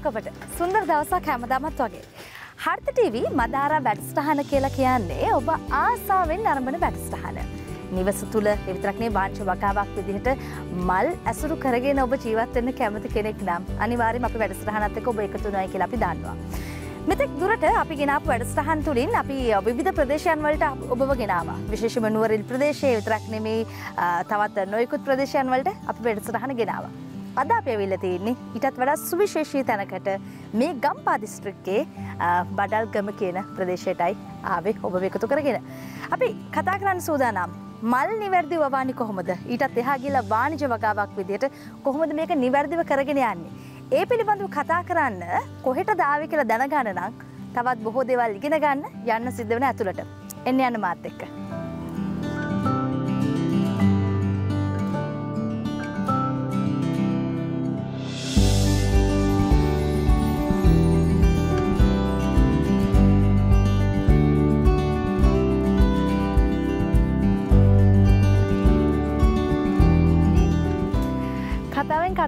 සුප දවසක් ඔබට සුන්දර දවසක් හැමදාමත් වගේ. හර්ත TV මදාරා වැඩස්ටහන කියලා කියන්නේ ඔබ ආසාාවෙන් අරඹන වැඩස්ටහන. නිවස තුළ එවිතරක්නේ වාංච වකාවක් විදිහට මල් ඇසුරු කරගෙන ඔබ ජීවත්වන්න කැමති කෙනෙක් නම් අනිවාරම අපි වැඩස්ටහනත්තක ඔබ එකතුනයි කියලා අපි දන්නවා. මෙතෙක් දුරට අපි ගෙනාපු වැඩස්ටහන් තුළින් අපි විධ ප්‍රදේශයන් වලට ඔබ ගෙනවා විශේෂම නුවරිල් ප්‍රදේශය විතරක් නෙමේ තවත් නොයකුත් ප්‍රදේශයන් වලට අපි වැඩසටහන ගෙනවා. අද අප ඇවිල්ල තියන්නේ ඉටත් වඩා සුවිශේෂී තැනකට මේ ගම්පා දිස්ත්‍රික්කේ බඩල් ගම කියන ප්‍රදේශයටයි ආවේ ඔබ එකතු කරගෙන. අපි කතා කරන්න සූදානම්. මල් නිවැරදි වවානි කොහොමද ඊටත් එහා ගිල වානිජ වගාවක් විදියට කොහොමද මේක නිවැරදිව කරගෙන යන්නේ. ඒ පිළිබඳව කතා කරන්න කොහෙට දාව කියලා දැනගන්න නම් තවත් බොහෝ දේවල් ඉගෙන ගන්න යන්න සිද්ධ වන ඇතුළට. එන්න යන්න මාත් එක්ක.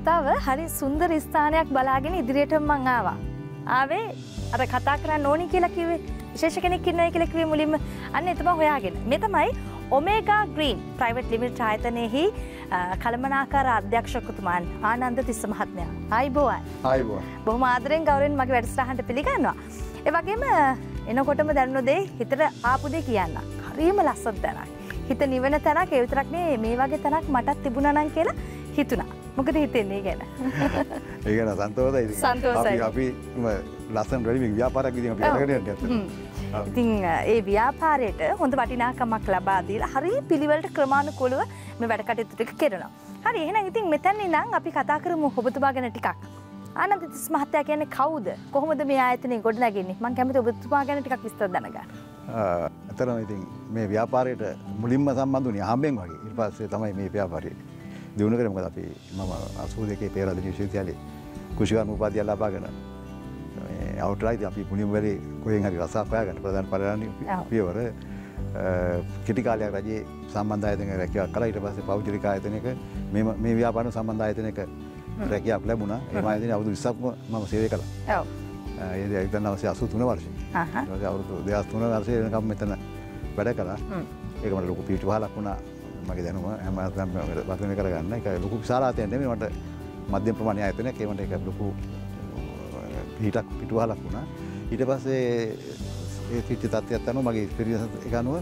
කතාව හරි සුන්දර ස්ථානයක් බලාගෙන ඉදිරියට මං ආවා. ආවේ අර කතා කරන්න ඕනි කියලා කිවේ විශේෂ කෙනෙක් ඉන්නයි කියලා කිව්වේ මුලින්ම අන්න එතම හොයාගෙන. මේ තමයි ඔමේගා ග්‍රීන් ප්‍රයිවට් ලිමිට් ආයතනයෙහි කළමනාකාර අධ්‍යක්ෂකතුමාන් ආනන්ද තිස්ස මහත්මයා. ආයිබෝවන්. ආයිබෝවන්. බොහොම ආදරෙන් ගෞරවෙන් මගේ වැඩසටහනට පිළිගන්නවා. ඒ වගේම එනකොටම දැනුණු දේ හිතට ආපු දේ කියන්න. හරිම ලස්සන තැනක්. හිත නිවන තැනක් ඒ විතරක් නේ මේ වගේ තැනක් මටත් තිබුණා නම් කියලා හිතුණා. මොකද හිතෙන්නේ ගැන ඒගන සන්තෝදයි සන්තෝසයි. අපි ලස්සන් රඩි ව්‍යාපාරක් විදි පිටකට ඉතින් ඒ ව්‍යාපාරයට හොඳ වටිනාකමක් ලබාදීලා හරි පිළිවලට ක්‍රමාණුකොළුව මේ වැඩකටයුතු ටික කරනවා. හරි එහෙනම් ඉතින් මෙතැන් ඉඳන් අපි කතා කරමු ඔබතුමා ගැන ටිකක්. ආනන්ද තිස් මහත්තයා කියන්නේ කවුද? කොහොමද මේ ආයතනය ගොඩනගන්නේ? මම කැමති ඔබතුමා ගැන ටිකක් විස්තර දැනගන්න. ඇතරම ඉතින් මේ ව්‍යාපාරයට මුලින්ම සම්බන්ධුනි හම්බෙන් වගේ ඉට පස්සේ තමයි මේ ව්‍යාපාරය දියුණු කරමකද අපි මම අසූ දෙකේ පේරද විශ්වවිද්‍යාලේ කුෂිකර්ම උපාධිය ලබාගෙන අවටරයි අපි පුනිිම් වලේ කොයෙන් හරි රසා පයාගන්න ප්‍රධාන පරණ පියවර කෙටිකාලයක් රජයේ සම්බන්ධායතන රැකවක් කලා ඊට පස්සේ පෞද්ගලික ආයතනයක මේ ව්‍යාපාන සම්බන්ධායතනයක රැකයක් ලැබුණා. ඒමයිතින අවුදු විස්සක්ම මම සේවය කළා. ඒ ඇතන් අවසේ අසු තුන වර්ෂ අවුදු දෙයක් තුන වර්සය කම් මෙතන වැඩ කලා ඒකමට ලොකු පිට හලක් වුණා මගේ දැනුම හැම වතන කරගන්න. එක ලොකු සාරාතයන්නේ මට මධ්‍ය ප්‍රමාණය අයතන ඒමට එක ලොකු පිටක් පිටුහලක් වුණා. ඊට පස්සේ ඒ පිච්චි තත්ත්වයක් අනුව මගේ පිරිස එකනුව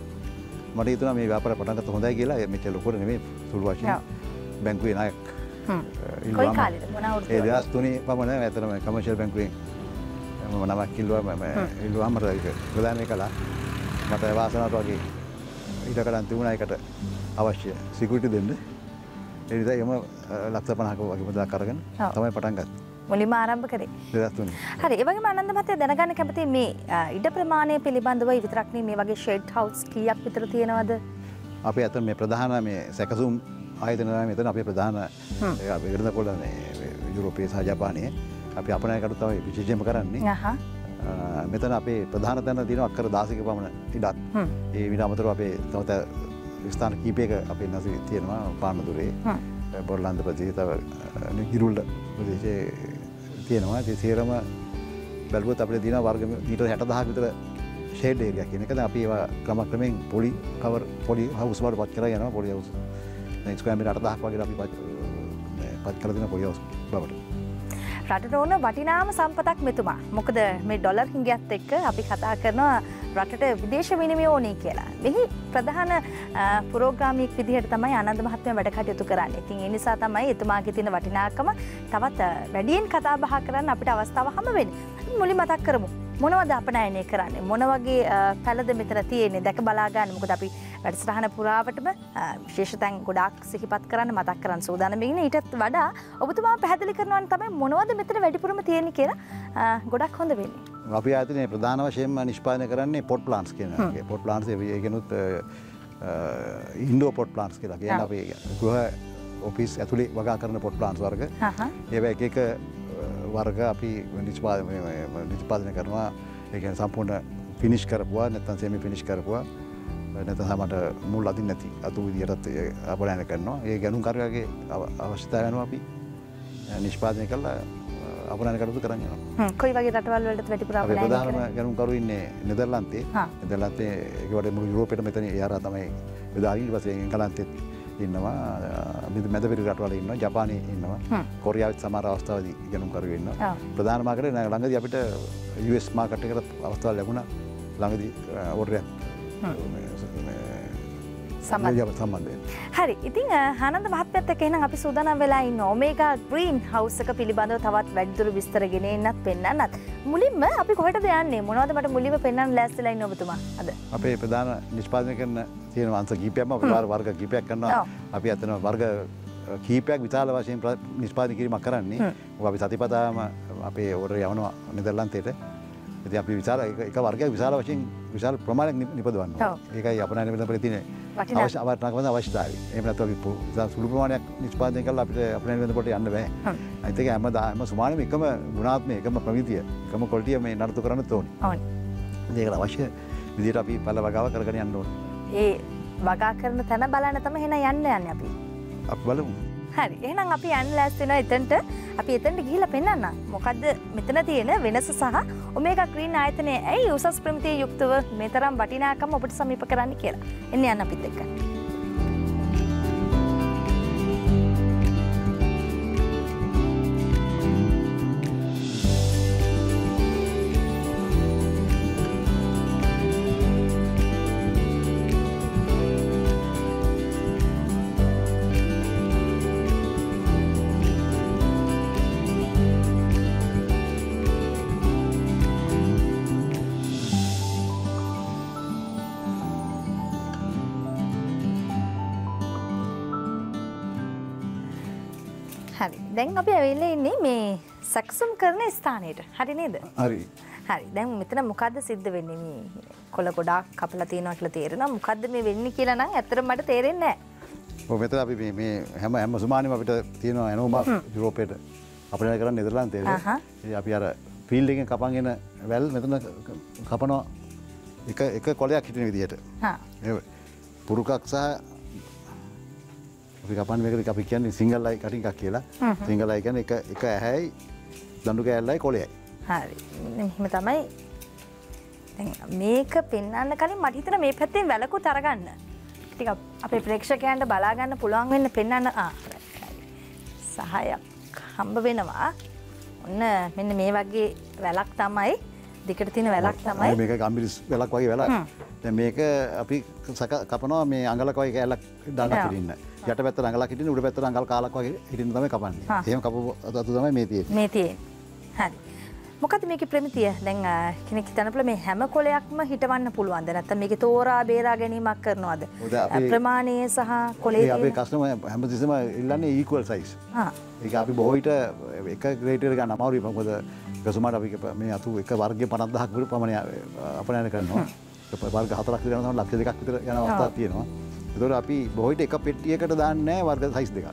මට හිතුණා මේ ව්‍යාපාර පටන් ගත්ත හොඳයි කියලා. මෙච්ච ලොකුට නෙමෙයි සුළු වශයෙන් බැංකුවේ නායක ඒ දවස් තුනේ පමණ ඇත්තටම කමර්ෂියල් බැංකුවෙන් මම නමක් කිල්ලුවා මම ඉල්ලුවාම මට ඒක ප්‍රදානය කළා. මට වාසනාවට වගේ ඊට කලින් තිබුණා ඒකට අවශ්‍ය සිකුරිටි දෙන්න. ඒ නිසා එම ලක්ෂ 50ක වගේ මුදලක් අරගෙන තමයි පටන් ගත්තේ. මුලින්ම ආරම්භ කරේ. හරි ඒ වගේම ආනන්ද මහත්තයා දැනගන්න කැමති මේ ඉඩ ප්‍රමාණය පිළිබඳව විතරක් නේ මේ වගේ ෂෙඩ් හවුස් කීයක් විතර තියෙනවද? අපේ අත මේ ප්‍රධාන මේ සැකසුම් ආයතන මෙතන අපේ ප්‍රධාන ඉරද කොල්ල යුරෝපයේ සහ ජපානයේ. අපි අපනයකට තමයි විශේෂම කරන්නේ මෙතන අපේ ප්‍රධාන තැන තින අක්කර දාසික පමණ ඉඩත්. ඒ විට අමතර අපේ තවත ස්ථාන කීපයක අපේ නසි තියෙනවා පානදුරේ බොරලන්ද ප්‍රදේතව හිරුල්ල ප්‍රදේශය තියෙනවා. ති සේරම බැලුවත් අපේ දින වර්ග මීට හැට දහක් විතර ෂේඩ් ඒරියක් කියන එකද අපි ඒවා ක්‍රමක්‍රමෙන් පොලි කවර් පොලි හවුස් බවට පත් කර යනවා. පොලි හවුස් ස්කෑමිට අට දහක් වගේ අපි පත් කර දෙන පොලි හවුස් බවට රටට ඕන වටිනාම සම්පතක් මෙතුමා මොකද මේ ඩොලර් හිංගත් එක්ක අපි කතා කරනවා රටට විදේශ විනිමය ඕනේ කියලා. මෙහි ප්‍රධාන පුරෝග්‍රාමික් විදිහට තමයි අනන්ද මහත්මය වැඩ කටයුතු කරන්න. ඉතින් ඒ නිසා තමයි එතුමාගේ තියෙන වටිනාකම තවත් වැඩියෙන් කතා බහ කරන්න අපිට අවස්ථාව හම වෙන්නේ. මුලින් මතක් කරමු. මොනවද අපනයනය කරන්නේ? මොන වගේ පැලද මෙතන තියෙන්නේ? දැක බලාගන්න මොකද අපි වැඩසටහන පුරාවටම විශේෂ තැන් ගොඩක් සිහිපත් කරන්න මතක් කරන්න සූදානමගෙන ඊටත් වඩා ඔබතුමා පැහැදිලි කරනවන් තමයි මොනවද මෙතන වැඩිපුරම තියෙන කියලා ගොඩක් හොඳ වෙන්නේ. අපි ආතනය ප්‍රධාන වශයෙන්ම නිෂ්පාන කරන්නේ පොට් ලාන්ස් කියනගේ පොට් ලාන්ස් ගෙනුත් ඉන්ඩෝ පොට් ලාන්ස් කියලා. කිය අපේ ගෘහ ඔෆිස් ඇතුළේ වගා කරන පොට් ලාන්ස් වර්ග. ඒව එක වර්ග අපි නිෂ්පාදනය කරනවා. ඒ සම්පූර්ණ පිනිිෂ් කරපුවා නැතන් සේමි පිනිිෂ් කරපුවා. නැත සමට මුල් අදින් නැති අතු විදිහටත් අපලෑන කරනවා. ඒ ගැනුම් කරගේ අවශ්‍යතායනවා අපි නිෂ්පාදනය කරලා අපනන කරුතු කරන්න කොයි වගේ රටවල් වලට වැටිපුර ප්‍රධානම ගැනුම් කරු ඉන්නේ නෙදර්ලන්තේ. නෙදර්ලන්තේ ඒකට මුළු යුරෝපයට මෙතන යාර තමයි විදාගී වසේ එංගලන්තෙත් ඉන්නවා. මැද පිරි රටවල ඉන්න ජපානය ඉන්නවා. කොරියාවත් සමාර අවස්ථාවද ගැනුම් කරුවෙන්න ප්‍රධානමාකට ළඟද අපිට යස් මාකට්කට අවස්ථාව ලැබුණ. ළඟද ඔඩරයක් සම්බන්ධය. හරි ඉතින් හනද මහත්ත එකෙන අපි සූදනම් වෙලා නෝමේක ග්‍රීන් හවසක පිළිබඳව තවත් වැඩදුරු විස්තරගෙන එන්නත් පෙන්න්නත් මුලින්ම අපි කොහට දයන්නේ මොනවද මට මුලිම පෙන්න්න ලැස්සලයි නොබතුමා අද. අපේ ප්‍රධාන නිෂ්පාදන කරන තියෙන වන්ස කීපයක්ම ප්‍රවාර වර්ග කීපයක් කරනවා අපි අතන වර්ග කීපයක් විශාල වශයෙන් නිෂ්පාති කිරීමක් කරන්නේ. අපි සතිපතාම අපේ ඔර යවනවා නිදර්ලන්තයට ඇති අපි විශාල එක වර්ග විශාල වශයෙන් විශාල ප්‍රමාණයක් නිපදවන්න ඒකයි අපන නිපද ප්‍රතින අවශ්‍යවටනකම අවශ්‍යාව එමනත් සුළු ප්‍රමාණයක් නිස්පාදය කල අපිට අපන වෙනකොට යන්න බෑ. අයිතක ඇම දාම සුමානම එකම ගුණාත්මය එකම ප්‍රමිතිය එකම කොල්ටිය මේ නර්තු කරන්න තෝන් දේක අවශ්‍ය විදිට අපි පල වගාව කරගෙන යන්න ඕන. ඒ වගා කරන තැන බලන්න තම හෙන යන්න යන්න අපි. අප බලමු හරි. එහෙනම් අපි යන්න ලැස්වෙන එතන්ට. අපි එතන්ට ගිහිල පෙන්න්න මොකක්ද මෙතන තියෙන වෙනස සහ ඔමේක ක්‍රීන් ආයතනය ඇයි උසස් ප්‍රමිතිය යුක්තව මෙතරම් වටිනාකම් ඔබට සමීප කරන්න කියලා. එන්න යන්න අපිත් එක්ක. හරි. දැන් අපි ඇවිල්ල ඉන්නේ මේ සැක්සුම් කරන ස්ථානයට. හරි නේද? හරි. හරි. දැන් මෙතන මොකක්ද සිද්ධ වෙන්නේ? මේ කොළ ගොඩක් කපලා තියෙනවා කියලා තේරෙනවා. මොකද්ද මේ වෙන්නේ කියලා නම් ඇත්තට මට තේරෙන්නේ මෙත අපි මේ හැම හැම සුමානම අපිට තියෙනවා ඇනෝම යුරෝපයට. අපිට කරන්න නෙදරලන්තේ අපි අර ෆිල්ඩ එකෙන් කපන්ගෙන වැල් මෙතන කපනවා. එක කොලයක් හිටින විදිහට. පුරුකක් සහ කපන් මේක අපි කියන්නේ සිංහල්ලයි කටින් එකක් කියලා. සිංහලයි කියන එක එක ඇහැයි දඩු කෑල්ලයි කොලයයි හරි. මෙහෙම තමයි. මේක පෙන්න්න කලින් මටිතන මේ පැත්තෙන් වැලකු තරගන්න ටික අපේ ප්‍රේක්ෂකයන්ට බලාගන්න පුළුවන් වෙන්න පෙන්න්න සහයක් හම්බ වෙනවා. ඔන්න මෙන්න මේ වගේ වැලක් තමයි දිකට තින වැලක් තමයි. මේක ගම්බිරිස් වෙලක් වගේ වෙලා මේක අපි සක කපනවා මේ අඟලකවයි කෑලක් දන්න කිරන්න යට පැත් රඟලා හිට උඩ පැත් රඟල් කාලක් වගේ හිටින් තම කපන්න. ඒම කප අතු තම මේ තිය මේ තිය හරි. මොකද මේක ප්‍රමිතිය? දැන් කෙනෙක් තැනපල මේ හැම කොලයක්ම හිටවන්න පුළුවන්ද? නැත්ත මේක තෝරා බේරා ගැනීමක් කරනවාද? ප්‍රමාණය සහ කොලේ අපේ කස්නම හැම තිසම ඉල්ලන්නේ ඒකුවල් සයිස් ඒ අපි බොහෝයිට එක ග්‍රේටර් ගන්න අමාරුයි. පකොද ගසුමට අපි මේ අතු එක වර්ග පනත්දහක්වර පමණය අපනෑන කරනවා. වර්ග හතරක් යන ලක්ෂ දෙකක් විතර යන අවස්ථා තියෙනවා. තොර අපි බොහිට එක පෙට්ටියකට දාන්න වර්ග සයිස් දෙක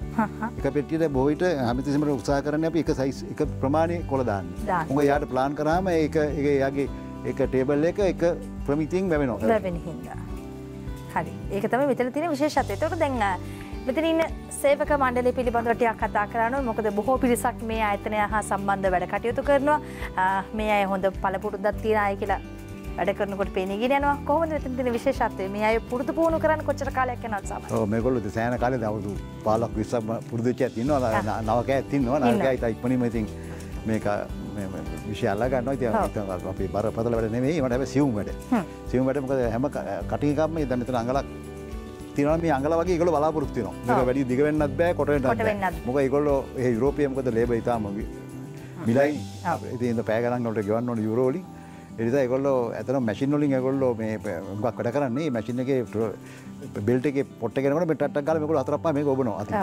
එක පෙටියට බොහිට හමතිසිමට උත්සා කරන අප එක සයිස් එක ප්‍රමාණය කොළදාන්න උඟ යායට ප්ලාන් කරාම ඒ ඒගේ එක ටේබල් එක එක ප්‍රමිතින් බැවෙනවා ලැබෙන හින්දා. හරි. ඒක තම විතර තින විශේෂත්ය තොට දැන්න මෙතනන්න සේවක මණ්ඩලි පිළිබඳවටයක් කතා කරන මොකද බොහෝ පිරිසක් මේ අතනය හා සම්බන්ධ වැඩ කටයුතු කරනවා. මේ අය හොඳ පලපුටු දත්තිරයි කියලා වැඩ කරනකොට පේනගෙන යනවා. කොහොමද වෙතතින විශේෂත්වය? මේ අය පුරුදු පුහුණු කරන්න කොච්චර කාලයක් යනත් මේගොල්ල සෑන කාලේ දවුදු පාලක් විස්සම පුරදුච තින්නවා නවක ඇතින්නවා නගයි ඉක්මනිම ඉතින් මේක විශාල්ල ගන්න ඉති අපි බර පතල වැඩ නෙමේ මට හැබ සිවුම් වැඩ. සිවුම් වැඩ මොකද? හැම කටිකම දන්නත අඟලක් තින මේ අඟල වගේ ගොල බලාපොරත්තින ඔව්. වැඩි දිගවෙන්නත් බෑ කොට. මොක ඉගොල්ල ඒ යුරෝපියමකද ලේබ ඉතාම මිලයි ඔව්. ඉතින්ද පෑගරන්නට ගවන්න යුරෝලි එනිත එකොල්ල ඇතන මැසින් ොලින් ගොල්ල මේ ගක් වැඩ කරන්නේ මැසින් එක බෙල්ට පොට කෙනට ටක් ගල මෙකල අතරපා මේ ඔබන අත.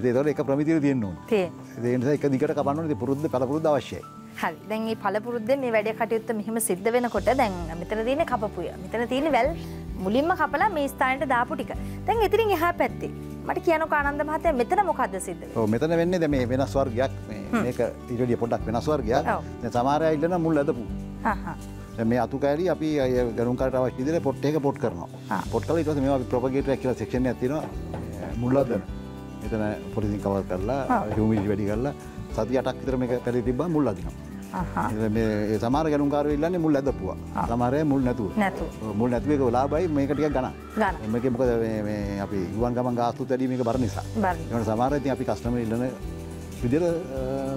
ඒතොට එක ප්‍රමිතිර තියන්නවා. ඒනිසා එක දිකට කපන්නට පුරුද්ධ පලපුරුද්ධ අවශ්‍යයි හරි දැන් මේ පළපුරුද්දෙන් මේ වැඩ කටයුත්ත මෙහෙම සිද්ධ වෙනකොට දැන් මෙතන තියෙන කපපුය. මෙතන තියෙන වැල් මුලින්ම කපලා මේ ස්ථානයට දාපු ටික. දැන් එතනින් එහා පැත්තේ මට කියනකෝ ආනන්ද මහත්තයා මෙතන මොකද්ද සිද්ධ වෙන්නේ? ඔව්, මෙතන වෙන්නේ දැන් මේ වෙනස් වර්ගයක් මේ- මේක ඊටඩිය පොඩ්ඩක් වෙනස් වර්ගයක්. දැන් සමහර අය ඉල්ලන මුල් ඇදපු හා හා. මේ අතු කෑලි අපි අය ගණුම් කාට අවශ්‍ය විදිහට පොට් එක පොට් කරනවා. පොට් කරලා ඊට පස්සේ මේවා අපි ප්‍රොපගේටර් කියලා සෙක්ෂන් එකක් තියෙනවා මුල් අදන එතන පොලිසින් කවර් කරලා. හියුමිඩිටි වැඩි කරලා සති 8ක් විතර මේක පැලේ තිබ්බම මුල් සමහර ගණුම් කාරයෝ ඉල්ලන්නේ මුල් ඇදපුවා අය මුල් නැතුව නැතු. මුල් නැතුව ඒක ලාභයි මේක ටිකක් ගණන් ගන්න. මේක මොකද අපි ගුවන් ගමන් ගාස්තුත් වැඩි මේක බර නිසා සමහර ඉතින් අපි කස්ටමර් ඉල්ලන අ,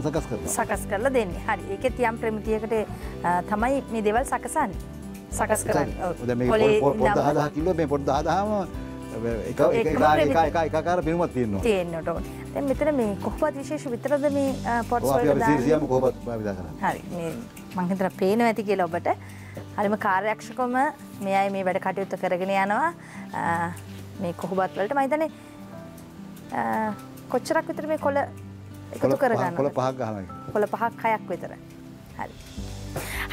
සකස් කරනවා. සකස් කරලා දෙන්නේ. හරි. ඒකෙත් යම් ප්‍රමිතියකට තමයි මේ දේවල් සකසන්නේ. සකස් කරන්නේ. පොඩ් පොඩ් ඉඳන් 10000 කිලෝ මේ පොඩ් 10000ම එක එක පිරුමක් තියෙනවා. තියෙන්නට ඕන. දැන් මෙතන මේ කොහොමද විශේෂ විතරද මේ භාවිතා කරන්නේ? හරි මේ මං හිතන පේනවා ඇති කියලා ඔබට හරිම කාර්යක්ෂකම මේ අය මේ වැඩ කටයුත්ත කරගෙන යනවා මේ කොහොබත් වලට අ, කොච්චරක් විතර මේ කොළ එකතු කරගන්න කොළ පහක් ගහනවා. කොළ පහක් හයක් විතර හරි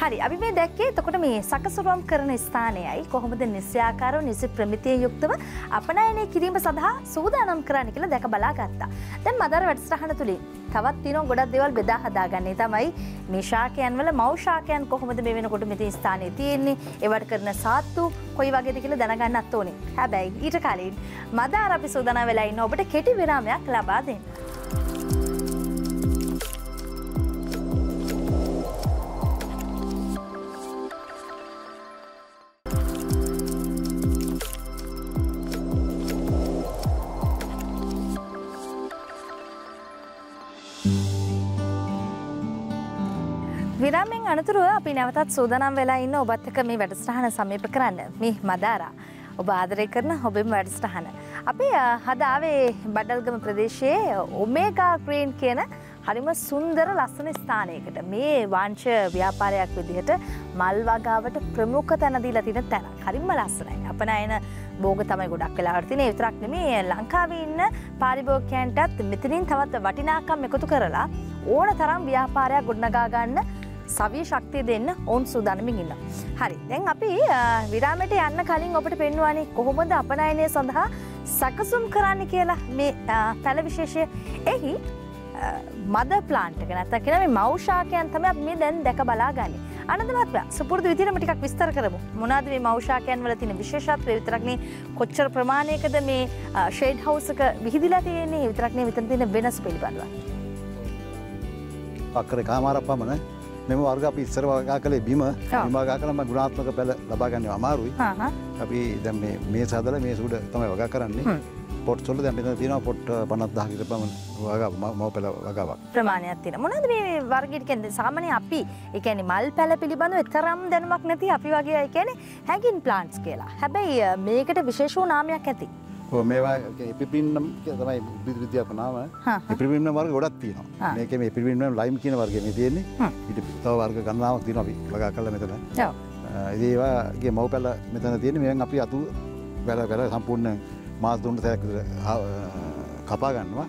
හරි අපි මේ දැක්කේ එතකොට මේ සකසුරුවම් කරන ස්ථානයයි කොහොමද නිස්්‍යාකාරව නිසි ප්‍රමිතිය යුක්තව අපනයනය කිරීම සඳහා සූදානම් කරන්න කියලා දැක බලා ගත්තා. දැන් මදර වැඩස්ටහන තුළින් තවත් තින ගොඩක් දෙවල් බෙදා හදාගන්නේ තමයි මේ ශාකයන් වල මෞෂාකයන් කොහොමද මේ වෙනකොට මෙති ස්ථානය තියෙන්නේ ඒවට කරන සාත්තු කොයි වගේද කියලා දැනගන්නත් ඕනේ. හැබැයි ඊට කලින් මදාර අපි සූදානම් වෙලා ඉන්න ඔබට කෙටි විරාමයක් ලබා දෙන්න. අනතුරුව අපි නැවතත් සූදානම් වෙලා ඉන්න ඔබත් එක්ක මේ වැඩසටහන සමීප කරන්න මේ මදාරා ඔබ ආදරය කරන ඔබෙම වැඩසටහන. අපි අ, හද ආවේ බඩල්ගම ප්‍රදේශයේ ඔමේගා ග්‍රීන් කියන හරිම සුන්දර ලස්සන ස්ථානයකට මේ වාංච ව්‍යාපාරයක් විදිහට මල් වගාවට ප්‍රමුඛ තැන දීලා තියෙන තැන. හරිම ලස්සනයි. අපනයන බෝග තමයි ගොඩක් වෙලාවට තියෙන. ඒ විතරක් නෙමෙයි ලංකාවේ ඉන්න පාරිභෝගිකයන්ටත් මෙතනින් තවත් වටිනාකම් එකතු කරලා ඕන තරම් ව්‍යාපාරයක් ගොඩනගා ගන්න සවිය ශක්තිය දෙන්න ඔවුන් සූදානමින් ඉන්න. හරි දැන් අපි අ, විරාමයට යන්න කලින් ඔබට පෙන්වානේ කොහොමද අපනයනය සඳහා සැකසුම් කරන්න කියලා මේ අ, පැළ විශේෂය එහි අ, මද ප්ලාන්ට් එක නැත්නම් කියන මේ මෞෂාකයන් තමයි අපි මේ දැන් දැක බලා ගන්නේ. ආනන්ද මහත්මයා සුපුරුදු විදිහටම ටිකක් විස්තර කරමු. මොනවද මේ මෞෂාකයන් වල තියෙන විශේෂත්වය විතරක් නේ කොච්චර ප්‍රමාණයකද මේ ෂේඩ් හවුස් එක විහිදිලා තියෙන්නේ ඒ විතරක් නේ මෙතන තියෙන වෙනස් පිළිබඳව. අක්කර කාමාරක් පමණ මෙම වර්ග අපි ඉස්සර වගා කළේ බිම වගා කළම ගුණාත්මක පැළ ලබා ගන්න අමාරුයි. අපි දැන් මේ සදල මේ සුඩ තමයි වගා කරන්නේ. පොට් සොල්ල දැන් මෙතන තියෙනවා පොට් 50000 කට පමණ වගා මව පැළ වගාවක්. ප්‍රමාණයක් තියෙන මොනවද මේ වර්ගයට කියන්නේ සාමාන්‍ය අපි කියන්නේ මල් පැල පිළිබඳව තරම් දැනුමක් නැති අපි වගේ කියන්නේ හැගින් ප්ලාන්ට්ස් කියලා. හැබැයි මේකට විශේෂ නාමයක් ඇති. මේවා එපිපින්නම් තමයි විද්‍යුත් විද්‍යාත්මක නම. හා. එපිපින්නම් වර්ග ගොඩක්. තියෙනවා. මේකේ මේ එපිපින්නම් ලයිම් කියන වර්ගය මේ තියෙන්නේ. ඊට තව වර්ග ගණනාවක් තියෙනවා අපි වගා කළා මෙතන. ඒවාගේ මව් පැල මෙතන තියෙන්නේ මෙයන් අපි අතු වැල වැල සම්පූර්ණ මාස විතර ආ, කපා ගන්නවා.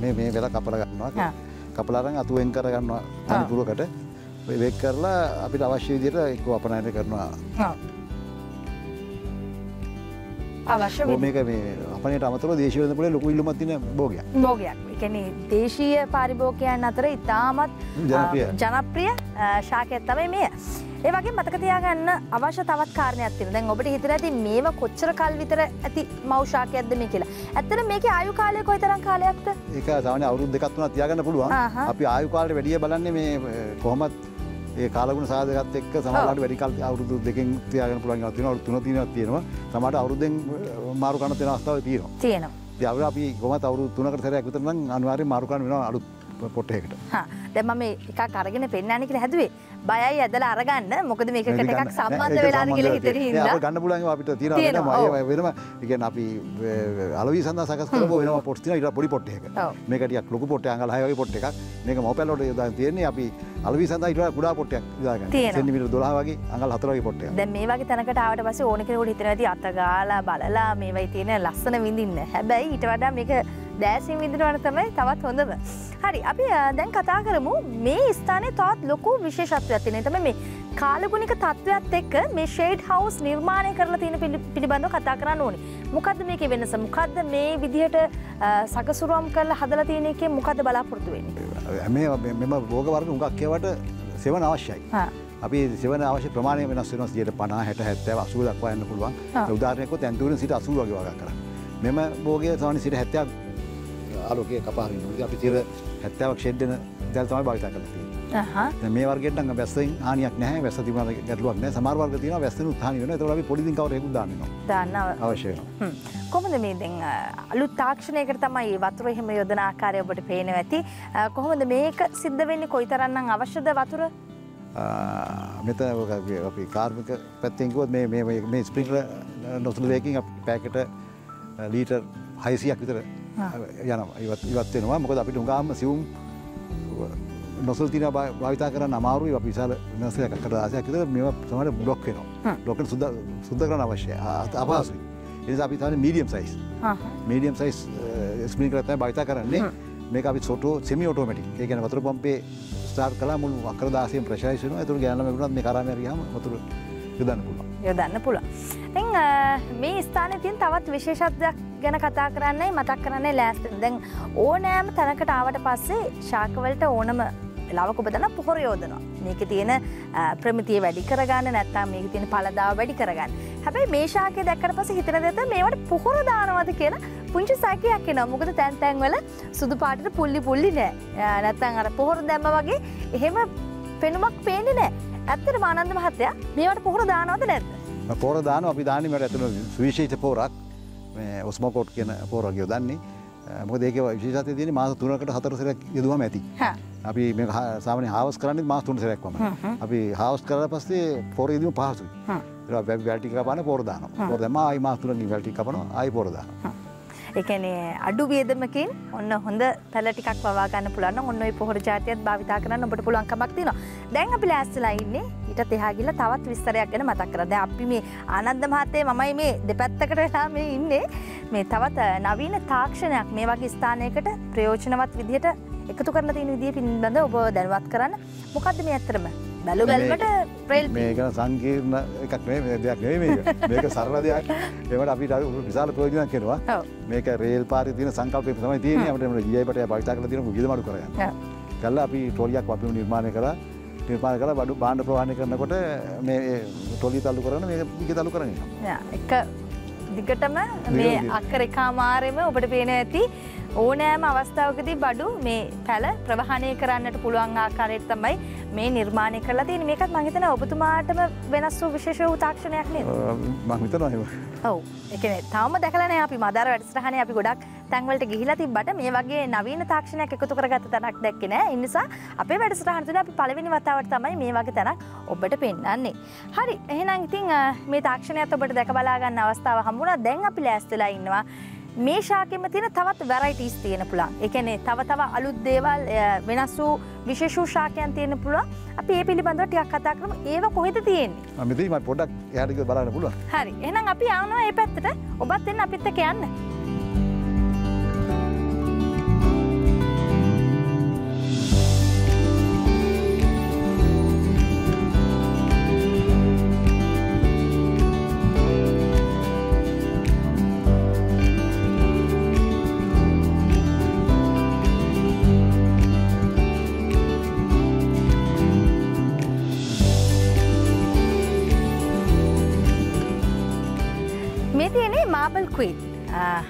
මේ. මේ වෙලා කපලා ගන්නවා. හා. කපලා අරන් අතු වෙන් කර ගන්නවා තනි පුරකට. වෙක් කරලා අපිට අවශ්‍ය විදිහට එක්ක අපනයනය කරනවා. අවශ්‍ය මේක මේ අපනයට අමතරව දේශීය වෙළඳ පොලේ ලොකු භෝගයක්. භෝගයක්. ඒ කියන්නේ දේශීය පාරිභෝගිකයන් අතර ඉතාමත් ජනප්‍රිය. තමයි මෙය. ඒ වගේ මතක තියාගන්න අවශ්‍ය තවත් කාරණයක් තියෙනවා. දැන් ඔබට හිතලා ඇති මේව කොච්චර කල් විතර ඇති මව් ශාකයක්ද මේ කියලා. ඇත්තට මේකේ ආයු කාලය කොයිතරම් කාලයක්ද? ඒක සාමාන්‍ය අවුරුදු දෙකක් තුනක් තියාගන්න පුළුවන්. අපි ආයු කාලේ වැඩිය බලන්නේ මේ කොහොමත් ඒ කාලගුණ සාධකත් එක්ක සමහරවිට වැඩි කාල අවුරුදු දෙකකින් තියාගන්න පුළුවන් ඒවා තියෙනවා. අවුරුදු තුන තියෙනවා තියෙනවා. සමහරවිට අවුරුද්දෙන් මාරු කරන්න තියෙන අවස්ථාවක් තියෙනවා. තියෙනවා. ඉතින් අපි කොහොමත් අවුරුදු තුනකට සැරයක් විතර නම් අනිවාර්යෙන් මාරු කරන්න වෙනවා අලුත් පොට්ටයකට දැම මේ එකක් අරගෙන පෙන්න්නනි කියලා හැදුවේ. බයයි ඇදල අරගන්න. මොකද මේකට එකක් සම්බන්ධ වෙලාද කියලා හිතර ගන්න පුලන් අපිට තිර. වෙනම එකන අපි අලවි සඳ සකස් වෙන පොට්තින ඉට පොඩි පොට්ටක. ඔව්. මේකට ලොක පොට අඟල හයගේ පොට් එකක් මේක මොපැලොට යොදා තියන්නේ අපි අලවි සඳ ඉට කුඩා පොට්ටයක්. සෙන්මිට දොලාවගේ අඟල් හතරගේ පොට්ටය දැ මේ වගේ තැනකට ආවට පස ඕනකෙකුට හිතන ඇති අතගාලා බලලා මේවයි තියෙන ලස්සන විඳින්න. හැබැයි ඊට වඩා මේක දෑසින් විදිරවන තමයි තවත් හොඳම. හරි අපි දැන් කතා කරමු මේ ස්ථානය තවත් ලොකු විශේෂත්වයක් තින තම මේ කාලගුණික තත්ත්වයක් එක්ක මේ ෂේඩ් හවස් නිර්මාණය කරලා තියෙන පිළි- පිළිබඳව කතා කරන්න ඕනි. මොකක්ද මේක වෙනස මොකක්ද මේ විදිහට සකසුරුවම් කරලා හදලා තියෙන එකේ මොකක්ද බලාපොරොත්තු වෙන්නේ? මේ මෙම බෝගවර්ග උඟක් කියවට සෙවන අවශ්‍යයි. අපි සෙවන අවශ්‍ය ප්‍රමාණය වෙනස් දියට පනා හැට හැත්තව අසුව දක්වා යන්න පුළුවන් ආ. උදාරනයකො තැන්තුවන සිට අසුව වගේ වග කර මෙම බෝගය සවනි සිට හැත්තයක් ආලෝකය කපාරින් අපි තිර හැත්තාවක් ෂෙඩ්ඩන දැල් තමයි භවිතා කරති. මේ වර්ගෙට වැස්සෙන් ආනියක් නෑ වැස්ස තිබන ගැටලුවක් නෑ සමාර්වර්ග තින වැස්සන උත්හාන වෙන තොලි පොඩි කවර දාන්න දන්න අවශ්‍යය හ්ම්. කොහොමද මේ දැන් අ, අලුත් තාක්ෂණයකට තමයි වතුර එහෙම යොදන ආකාරය ඔබට පේනවා ඇති. කොහොමද මේක සිද්ධ වෙන්නේ? කොයිතරම්නම් අවශ්‍යද වතුර? මෙත අපි කාර්මික පැත්තෙන්කුවත් මේ ස්පිංකල නොසුලවයකින් පැකට ලීට හයිසියක් විතර යන ඉවත් ඉවත්වෙනවා මොකද අපිට හුඟාම සිවුම් නොසල් තින භාවිතා කර අමාරු විශාල නසයක් කර ආසයක්. මෙ සමට බ්ලොක් වෙනවා. ලොක සුද සුද්ද කරන අවශ්‍යය. අපහසුයි. එනිසා අපි තන මීඩියම් සයිස්. මීඩියම් සයිස් ස්මින් කරතයි භවිතා කරන්නේ. මේ අපි සොටෝ සෙමි ඔටෝමටි ඒ ගැන වතුර පම්පේ ස්ටාර් කලා මුළු අකර දාසයෙන් ප්‍රශයිෂන ඇතුර ගැනම ගුණත් මේ කරමරියම වතුර යොදන්න පුළුවන්. යොදන්න අ, මේ ස්ථානයේ තියෙන තවත් විශේෂත්වයක් ගැන කතා කරන්නයි මතක් කරන්නේ ලෑස්තින්. දැන් ඕනෑම තැනකට ආවට පස්සේ ශාකවලට ඕනම වෙලාවක ඔබ දන්න පොහොර යෝදනවා. මේකේ තියෙන අ, ප්‍රමිතිය වැඩි කරගන්න නැත්නම් මේකේ තියෙන පළදාව වැඩි කරගන්න. හැබැයි මේ ශාකය දැක්කට පස්සේ හිතන දෙත මේවට පොහොර දානවද කියලා පුංචි සැකයක් එනවා. මොකද තැන් තැන්වල සුදු පාටට පුල්ලි පුල්ලි නෑ. අ, නැත්නම් අර පොහොර දැම්ම වගේ එහෙම පෙනුමක් පේන්නේ නෑ. ඇත්තටම ආනන්ද මහත්තයා මේවට පොහොර දානවද නැද්ද? පෝර දාන අපි දානීමට ඇතුළ සුවිශේෂ පෝරක් මේ ඔස්මකෝට් කියන පෝරගයෝ දන්නේ මොක ඒක විශේෂත තියන මාස තුනකට හතරසරක් යදුවම ඇති. අපි මේ සාමන හවස් කරන්න මාස් තුන් සරක්වම අපි හවස් කර පස්සේ පොරේදීම පහසුයි. වැ වැටික පන පෝරදාන පොරදම ආයි මාස්තුරගින් වැටි කපන අයි පොරදාන එකනේ අඩු වියදමකින් ඔන්න හොඳ පැල ටිකක් වවා ගන්න පුළන්න ඔන්න ඔයි පොහොර ජාතියත් භාවිතා කරන්න ඔබට පුළුවන්කමක් තිනවා දැන් අපි ලෑස්තලා ඉන්නේ. ඊට තෙහාගිල තවත් විස්තරයක් ගැන මතක් කරද අපි මේ ආනන්ද මහත්තේ මමයි මේ දෙපැත්තකට වෙලා මේ ඉන්නේ. මේ තවත් නවීන තාක්ෂණයක් මේ වගේ ස්ථානයකට ප්‍රයෝජනවත් විදිහට එකතු කරලා තියෙන විදිහ පිළිබඳ ඔබ දැනුවත් කරන්න. මොකද්ද මේ ඇත්තරම බැලු බැලමට ප්‍රේල් මේකන සංකීර්ණ එකක් නේ දෙයක් නේ මේක. මේක සරල දෙයක්. ඒවට අපිට විශාල ප්‍රයෝජනයක් කෙනවා මේක රේල් පාරි තින සංකල්පය තමයි තියෙන අපට ජීපට භවිතා කල තින විදමඩු කරගන්න. කල්ල අපි ටොලියක් අපි නිර්මාණය කර නිර්මාණ කළ බඩු බාණ්ඩ ප්‍රවාණය කරනකොට මේ ටොලි තල්ලු කරන මේ පික තලු කරන යා, එක දිගටම මේ අක්කර එකාමාරෙම ඔබට පේන ඇති ඕනෑම අවස්ථාවකදී බඩු මේ පැල ප්‍රවාහණය කරන්නට පුළුවන් ආකාරයට තමයි මේ නිර්මාණය කරලා තියෙන මේකත් මං හිතන ඔබතුමාටම වෙනස් වූ විශේෂ වූ තාක්ෂණයක් නේද? මංහිත නොහම ඔව්. ඒ කියන්නේ තාම දැකලා නැහැ අපි මදාර වැඩසටහනේ අපි ගොඩක් තැන්වලට ගිහිලා තිබ්බට මේ වගේ නවීන තාක්ෂණයක් එකතු කරගත්ත තැනක් දැක්කේ නැහැ. ඒ නිසා අපේ වැඩසටහන තුළ අපි පළවෙනි වතාවට තමයි මේ වගේ තැනක් ඔබට පෙන්වන්නේ. හරි. එහෙනම් ඉතින් මේ තාක්ෂණයත් ඔබට දැක බලා ගන්න අවස්ථාව හම්බුණා. දැන් අපි ලෑස්තිලා ඉන්නවා. මේ ශාකෙම තියෙන තවත් වැරයිටිස් තියෙන. ඒ කියන්නේ තව තව අලුත් දේවල් වෙනස් වූ විශේෂ ශාකයන් තියෙන පුළුවන්. අපි ඒ පිළිබඳව ටිකක් කතා කරමු. ඒව කොහෙද තියෙන්නේ? මෙතීම පොඩක් යාටික බලන්න පුළුව හරි. එහෙනම් අපි යනවා මේ පැත්තට. ඔබත් එන්න අපිත් එක්ක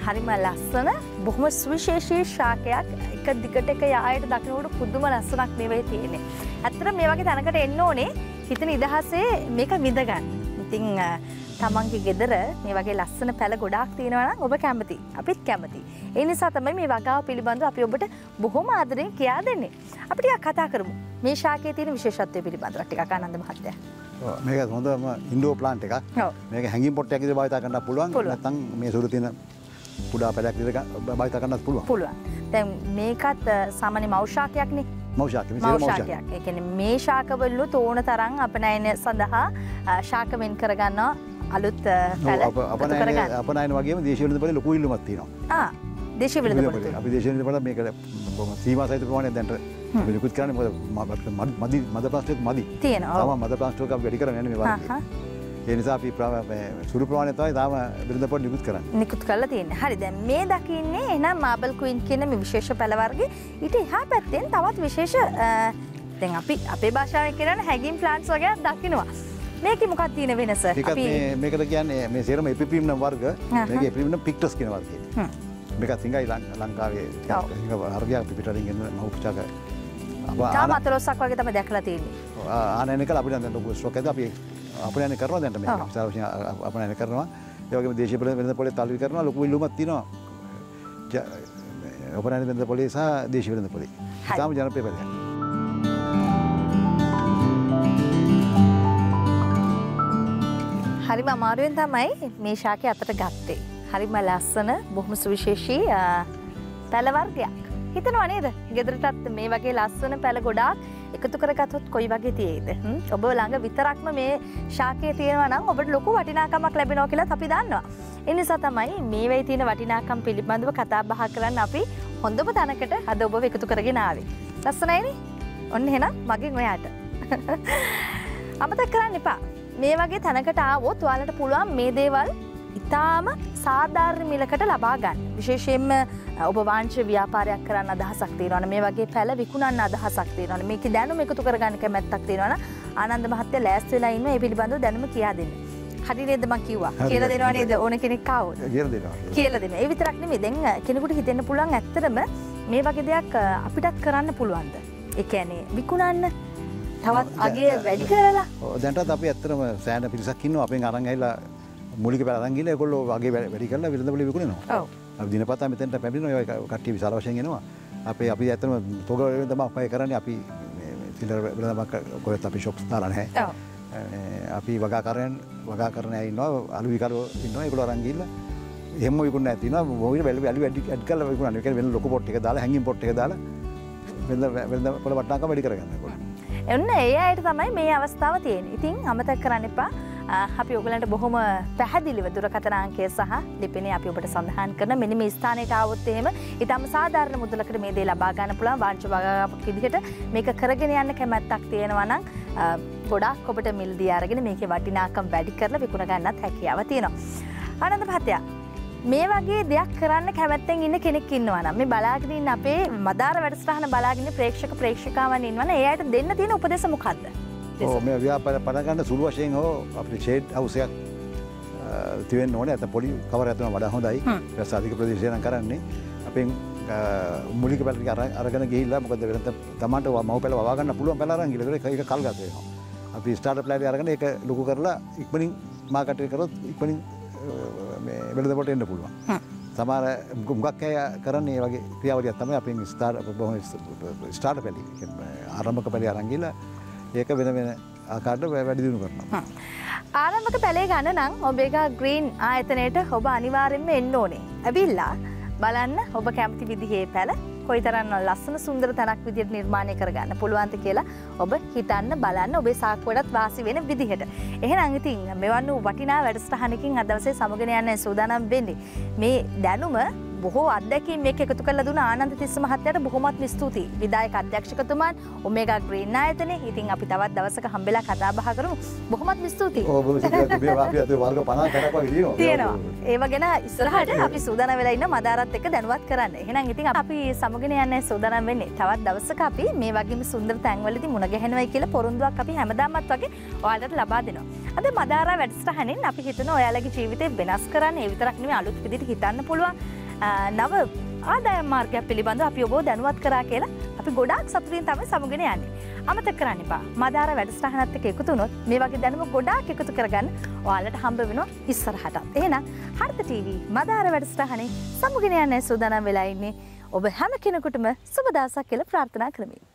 හරිම ලස්සන බොහොම සුවිශේෂී ශාකයක් එක දිගට එක යායට දකිනකොට පුදුම ලස්සනක් මේ වෙයි තියෙන්නේ. ඇත්තට මේ වගේ තැනකට එන්න ඕනේ හිතන ඉදහසේ මේක විඳගන්න. ඉතින් තමන්ගේ ගෙදර මේ වගේ ලස්සන පැළ ගොඩක් තියෙනවනම් ඔබ කැමති අපිත් කැමති. ඒ නිසා තමයි මේ වගාව පිළිබඳව අපි ඔබට බොහොම ආදරයෙන් කියා දෙන්නේ. අපි ටිකක් කතා කරමු. මේ ශාකයේ තියෙන විශේෂත්වය පිළිබඳව ටිකක් ආනන්ද මහත්තයා. මේක හොඳම ඉන්ඩෝ ප්ලාන්ට් එකක්. මේක හැඟින් පොට්ටයක් විදිහට භාවිත කරන්න පුළුවන්. නැත්නම් මේ සුළු තියෙන පැලයක් විදිහට භාවිත කරන්නත් පුළුවන්. පුළුවන්. දැන් මේකත් අ, සාමාන්‍ය මෞෂාකයක්නේ. මෞෂාකයක්. කියන්නේ මේ ශාකවලු තෝන තරම් අපනයන සඳහා අ, ශාක වෙන් කරගන්නවා. අලුත් අපනයන දේශීය වෙළඳ පොලේ ලොකු ඉල්ලුමක් තියෙනවා. ආ දේශීය වෙළඳ පොළ අපි වෙළඳ පොළ මේකට සීමා සහිත ප්‍රමාණයක් දැන්ට නිකුත් කරන්නේ. මද මදි ප්ලාස්ටික් මදි. තියෙනවා. මද ප්ලාස්ටික් අපි වැඩි කරන්නේ නැහැ මේ හා, වගේ ඒ නිසා අපි ප්‍රා- මේ සුළු ප්‍රමාණයක් තමයි තාම වෙළඳ පොළ නිකුත් කරන්නේ නිකුත් කරලා තියෙන්නේ. හරි දැන් මේ දකින්නේ එහෙනම් මාබල් ක්වීන් කියන මේ විශේෂ පැළ වර්ගයේ ඊට එහා පැත්තෙන් තවත් විශේෂ දැන් අපි අපේ භාෂාවෙන් කියන හැගින් ප්ලාන්ට්ස් වගේක් දකින්නවා. මේකේ මොකක්ද තියෙන වෙනස? මේකට කියන්නේ මේ සේරම එපිපීම් නම් වර්ග. මේක එපිපීම් නම් පික්ටස් කියන වර්ගය සිංගයි ලං- ලංකාවේ අපි පිටරින් ගෙන මහුපචාක තාම අතලොස්සක් වගේ තමයි දැකලා තියෙන්නේ. ආනයන කල අපිට ලොකු එකක් අපි අපනයන කරනවා දැන්ට මේ. විශාල අපනයන කරනවා ඒ වගේම දේශීය පොළේ වෙළඳ පොලේ තල්ලු කරනවා ලොකු ඉල්ලුමක් තියෙනවා අපනයන වෙළඳ පොලේ සහ දේශීය වෙළඳ පොලේ. ඉතාම ජනප්‍රිය පොලයක් හරිම අමාරුවෙන් තමයි මේ ශාකය අතට ගත්තේ. හරිම ලස්සන බොහොම සුවිශේෂී අ, පැළ වර්ගයක්. හිතනවා නේද? ගෙදරටත් මේ වගේ ලස්සන පැළ ගොඩාක් එකතු කරගත්තොත් කොයි වගේ තියෙයිද? හ්ම්? ඔබ ළඟ විතරක්ම මේ ශාකය තියෙනවා නම් ඔබට ලොකු වටිනාකමක් ලැබෙනවා කියලා අපි දන්නවා. ඒ නිසා තමයි මේ වෙයි තියෙන වටිනාකම් පිළිබඳව කතා බහ කරන්න අපි හොඳම තැනකට අද ඔබව එකතු කරගෙන ආවේ. ලස්සනයිනේ? ඔන්න එහෙනම් මගෙන් ඔයාට. අමතක් කරන්න එපා. මේ වගේ තැනකට ආවොත් ඔයාලට පුළුවන් මේ දේවල් ඉතාම සාධාරණ මිලකට ලබා ගන්න. විශේෂයෙන්ම ඔබ වාංශ ව්‍යාපාරයක් කරන්න අදහසක් තියෙනවනේ මේ වගේ පැළ විකුණන්න අදහසක් තියෙනවනේ මේක දැනුම එකතු කරගන්න කැමැත්තක් තියෙනවනේ ආනන්ද මහත්තයා ලෑස්ති වෙලා ඉන්නවා ඒ පිළිබඳව දැනුම කියා දෙන්න. හරි නේද මං කිව්වා. කියලා දෙනවා නේද ඕන කෙනෙක් ආවොත්. කියල දෙනවා කියලා දෙන. ඒ විතරක් නෙමෙයි දැන් කෙනෙකුට හිතෙන්න පුළුවන් ඇත්තටම මේ වගේ දෙයක් අපිටත් කරන්න පුළුවන්ද? ඒ කියන්නේ විකුණන්න තවත් අගේ වැඩි කරලා දැන්ටත් අපි ඇත්තටම සෑන පිරිසක් ඉන්නවා අපෙන් අරන් ඇවිල්ලා මූලික පැල අරන් ගිහලා ඒගොල්ලෝ වගේ වැඩ- කරලා විරඳ පොලේ විකුණනවා. දිනපතා මෙතෙන්ට පැමිණෙනවා. ඒ කට්ටිය විශාල වශයෙන් එනවා. අපේ අපි ඇත්තටම තොග වෙන තමයි අපය කරන්නේ. අපි සිල්ලර වෙළඳමක් කොහෙත් අපි ෂොප්ස් දාලා නැහැ. ඔව්. අ, අපි වගාකරයන් වගා කරන ඉන්නවා? අලු විකරුවෝ ඉන්නවා. ගිහලා එහෙම විකුණන්න නැති වෙනවා. මොකද වැලි වැලි වැඩි ඇඩ් විකුණන්න. ඒ කියන්නේ වෙන ලොකු පොට් එක දාලා හැංගින් පොට් එක දාලා වෙළඳ පොළ වටනාකම වැඩි කරගන්න ඒගොල්ලෝ. එන්න ඒ අයට තමයි මේ අවස්ථාව තියෙන ඉතින් අමතක් කරන්න එපා අපි ඔගලන්ට බොහොම පැහැදිලිව දුරකතනාංකය සහ ලිපිනේ අපි ඔබට සඳහන් කරන මෙනි මේ ස්ථානයට ආවොත් එහෙම ඉතාම සාධාරණ මුදලකට මේ දේ ලබා ගන්න පුළුවන් වාංශ වගාවක් විදිහට මේක කරගෙන යන්න කැමැත්තක් තියෙනවා නම් අ, ගොඩාක් ඔබට මිල්දී අරගෙන මේකේ වටිනාකම් වැඩි කරලා විකුණ ගන්නත් හැකියාව තියෙනවා ආනන්ද මහත්තයා මේ වගේ දෙයක් කරන්න කැමැත්තෙන් ඉන්න කෙනෙක් ඉන්නවා නම් මේ බලාගෙන ඉන්න අපේ මදාර වැඩසටහන බලාගෙන ඉන්න ප්‍රේක්ෂක ප්‍රේක්ෂිකාවන් ඉන්නවනේ ඒ අයට දෙන්න තියෙන උපදෙස් මොකක්ද? මේ ව්‍යාපාර පටන් ගන්න සුළු වශයෙන් හෝ අපිට ෂේඩ් හවුස් එකක් තිවෙන්න ඕනේ නැත්නම් පොඩි කවර ඇතුන වඩා හොඳයි. හ්ම්. ඊට අධික ප්‍රදේශය නම් කරන්නේ අපෙන් මූලික පැල ටික අර- අරගෙන ගිහිල්ලා මොකද වෙනත තමන්ට මව පැල වවා ගන්න පුළුවන් පැල අරන් ගිහලා ඒක ඒක කල් ගත වෙනවා. අපි ස්ටාර්ට් ප්ලෑන් අරගෙන ඒක ලොකු කරලා ඉක්මනින් මාකට් එක කරොත් ඉක්මනින් පොලට එන්න පුළුවන්. මුගක් අය කරන්නේ වගේ ක්‍රියාවලියක් තමයි අපෙන් ස්ටාර්ට් බොහොම ස්ටාර්ට් පැලි ආරම්භක පැලි අරන් ගිහලා ඒක වෙන වෙන ආකාරයට වැඩි දියුණු කරනවා. ආරම්භක පැලේ ගන්න නම් ඔබ එක ග්‍රීන් ආයතනයට ඔබ අනිවාර්යෙන්ම එන්න ඕනේ. ඇවිල්ලා බලන්න ඔබ කැමති විදිහේ පැල කොයිතරම් ලස්සන සුන්දර තැනක් විදිහට නිර්මාණය කරගන්න පුළුවන්ද කියලා ඔබ හිතන්න බලන්න ඔබේ සාක්කුවටත් වාසි වෙන විදිහට. එහෙනම් ඉතින් මෙවන් වූ වටිනා වැඩසටහනකින් අද දවසේ සමගන යන්න සූදානම් වෙන්නේ. මේ දැනුම බොහෝ අත්දැකීම් මේක එකතු කරලා දුන ආනන්ද තිස්ස මහත්තයාට බොහොමත් ස්තුතියි. විදායක අධ්‍යක්ෂකතුමාන් ඔමේගා ග්‍රීන් ආයතනයේ ඉතින් අපි තවත් දවසක හම්බෙලා කතා බහ කරමු. බොහොමත් ස්තුතියි. ඔබ සිද්ධ මේ අපි අද වර්ග 50 කරක් වගේ තියෙනවා. තියෙනවා ඒව ගැන ඉස්සරහට අපි සූදානම් වෙලා ඉන්න මදාරත් එක්ක දැනුවත් කරන්න. එහෙනම් ඉතින් අපි සමගන යන්න සූදානම් වෙන්නේ. තවත් දවසක අපි මේ වගේම සුන්දර තැන්වලදී මුණ ගැහෙනවයි කියලා පොරොන්දුවක් අපි හැමදාමත් වගේ ඔයාලට ලබා දෙනවා. අද මදාරා වැඩසටහනෙන් අපි හිතනවා ඔයාලගේ ජීවිතේ වෙනස් කරන්න ඒ විතරක් නෙමෙයි අලුත් විදිහට හිතන්න පුළුවන් නව ආදායම් මාර්ගයක් පිළිබඳව අපි ඔබව දැනුවත් කරා කියලා අපි ගොඩාක් සතුටින් තමයි සමගන යන්නේ. අමතක කරන්න එපා. මදාර වැඩසටහනත් එක්ක එකතු වුණොත් මේ වගේ දැනුම ගොඩාක් එකතු කරගන්න ඔයාලට හම්බ වෙනවා ඉස්සරහටත්. එහෙනම් හර්ත ටීවී මදාර වැඩසටහනේ සමුගෙන යන්න සූදානම් වෙලා ඉන්නේ. ඔබ හැම කෙනෙකුටම සුබ දවසක් කියලා ප්‍රාර්ථනා කරමි.